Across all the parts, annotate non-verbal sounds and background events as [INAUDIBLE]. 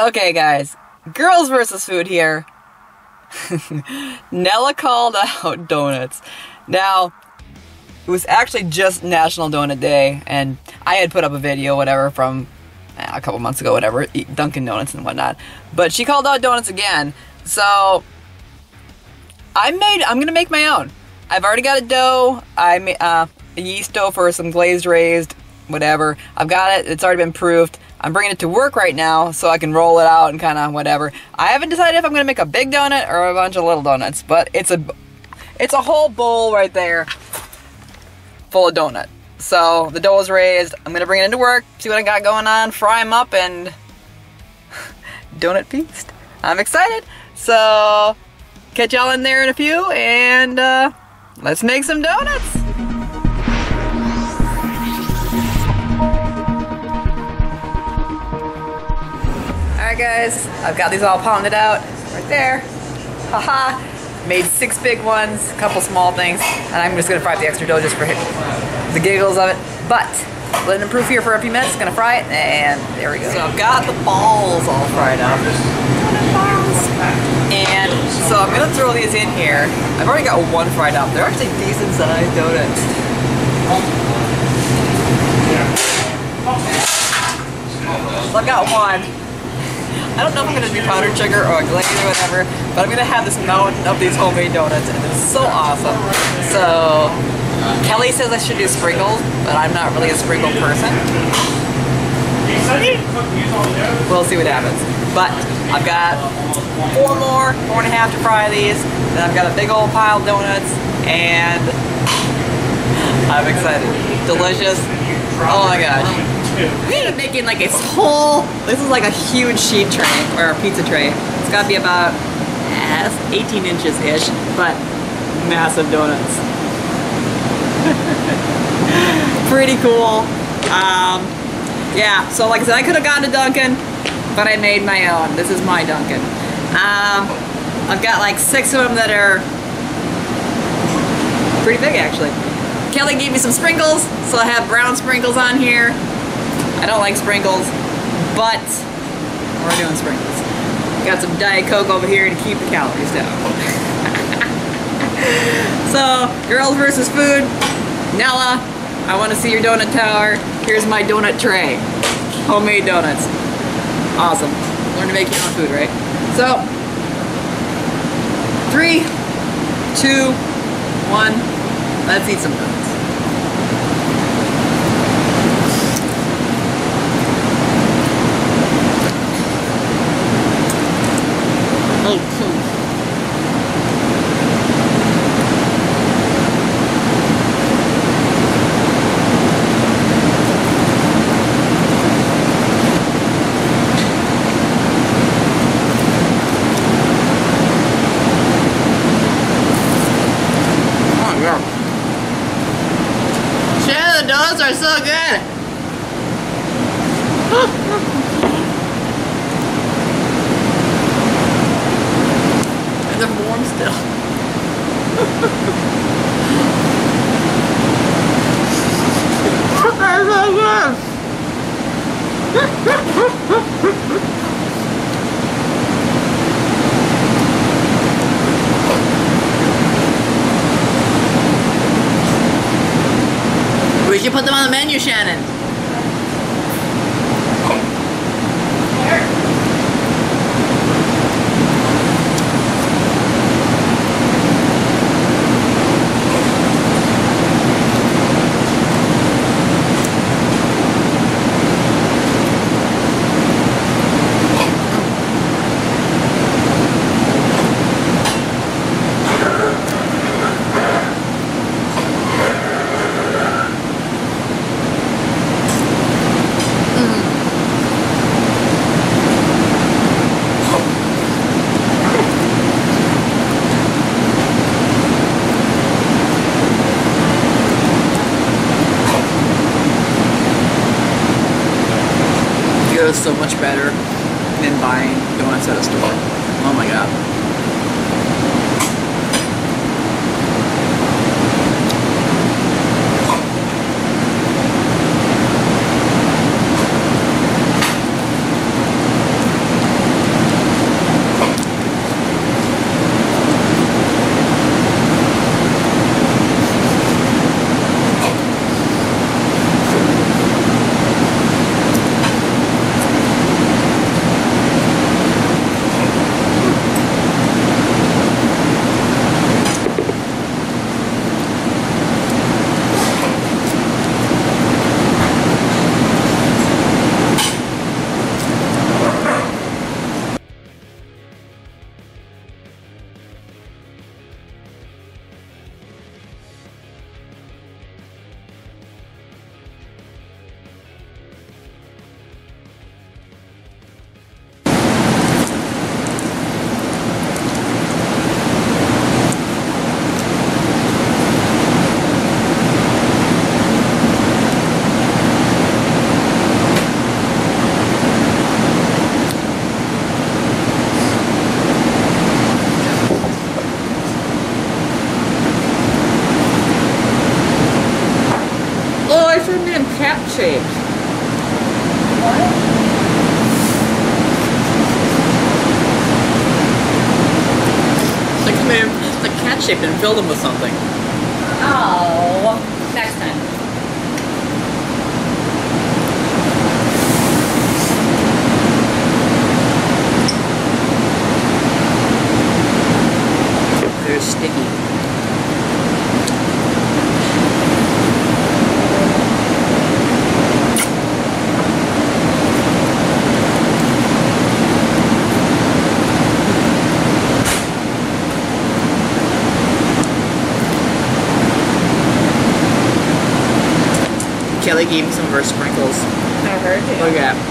Okay, guys. Girls versus food here. [LAUGHS] Nela called out [LAUGHS] donuts. Now, it was actually just National Donut Day, and I had put up a video, whatever, from eh, a couple months ago, whatever, Dunkin' Donuts and whatnot. But she called out donuts again, so I made. I'm gonna make my own. I've already got a dough. I made uh, a yeast dough for some glazed raised, whatever. I've got it. It's already been proofed. I'm bringing it to work right now so I can roll it out and kind of whatever. I haven't decided if I'm gonna make a big donut or a bunch of little donuts, but it's a it's a whole bowl right there full of donut. So the dough is raised. I'm gonna bring it into work, see what I got going on, fry them up, and [LAUGHS] donut feast. I'm excited. So catch y'all in there in a few, and uh, let's make some donuts. Alright guys, I've got these all pounded out right there. Haha. Made six big ones, a couple small things, and I'm just gonna fry up the extra dough just for the giggles of it. But letting it proof here for a few minutes, gonna fry it, and there we go. So I've got the balls all fried up. And so I'm gonna throw these in here. I've already got one fried up. They're actually decent sized donuts. So I've got one. I don't know if I'm gonna do powdered sugar or a glaze or whatever, but I'm gonna have this mountain of these homemade donuts, and it's so awesome. So Kelly says I should do sprinkles, but I'm not really a sprinkle person. We'll see what happens. But I've got four more, four and a half to fry these. Then I've got a big old pile of donuts, and [GASPS] I'm excited. Delicious. Oh my gosh. We ended up making like a whole, this is like a huge sheet tray, or a pizza tray. It's gotta be about eh, 18 inches-ish, but massive donuts. [LAUGHS] Pretty cool. Um, yeah, so like I said, I could have gone to Dunkin', but I made my own. This is my Dunkin'. Um, I've got like six of them that are pretty big actually. Kelly gave me some sprinkles, so I have brown sprinkles on here. I don't like sprinkles, but we're doing sprinkles. Got some Diet Coke over here to keep the calories down. [LAUGHS] so, girls versus food. Nela, I want to see your donut tower. Here's my donut tray. Homemade donuts. Awesome. Learn to make your own food, right? So, three, two, one. Let's eat some donuts. Oh, yeah. Shannon, the donuts are so good. and [LAUGHS] they're warm still. [LAUGHS] They're so good. [LAUGHS] Should put them on the menu, Shannon. So much better than buying donuts at a store. Oh my god. Heart shaped and filled them with something. Oh, next time. They're sticky. Kelly gave me some of her sprinkles. I heard you. Look at that.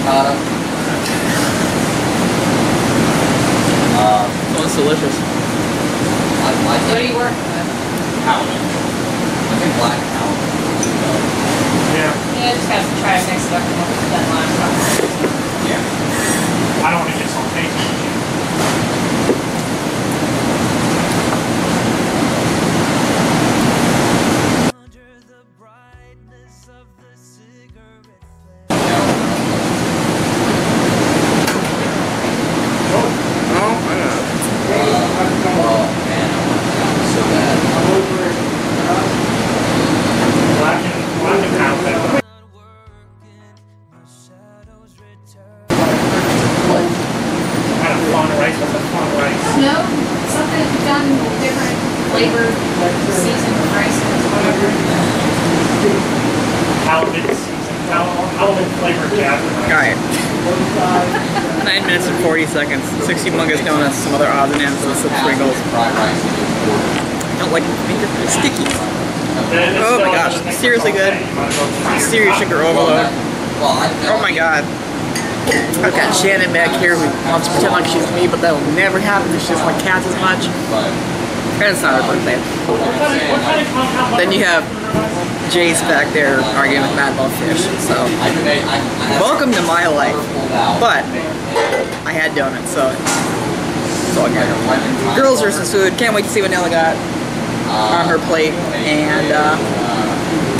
Ricotta. Uh, Oh, it's delicious. I like What are it. you working with? Halibut. I think black halibut. yeah. Yeah, just gotta try to mix it up and what we've done. Yeah. I don't want to get halibut flavored jasmine rice. Alright. [LAUGHS] Nine minutes and 40 seconds. 60 Mungus donuts, some other odds and ends with some sprinkles. Fried rice and just pork. Don't like it's sticky. Oh my uh, gosh, seriously good. You might as well try your Serious sugar overload. that- I Oh my god. I've got Shannon back here who wants to pretend like she's me, but that'll never happen if she doesn't like cats as much. And it's not her birthday. What kind of, what kind of compound? Then you have Jace back there arguing with Mad Love Fish. So, welcome to my life. But I had donuts, so it's all good. Girls versus food. Can't wait to see what Nela got on her plate. And uh,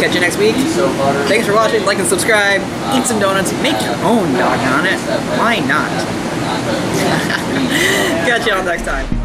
catch you next week. Thanks for watching. Like and subscribe. Eat some donuts. Make your own doggone it. Why not? Not [LAUGHS] Catch y'all next time.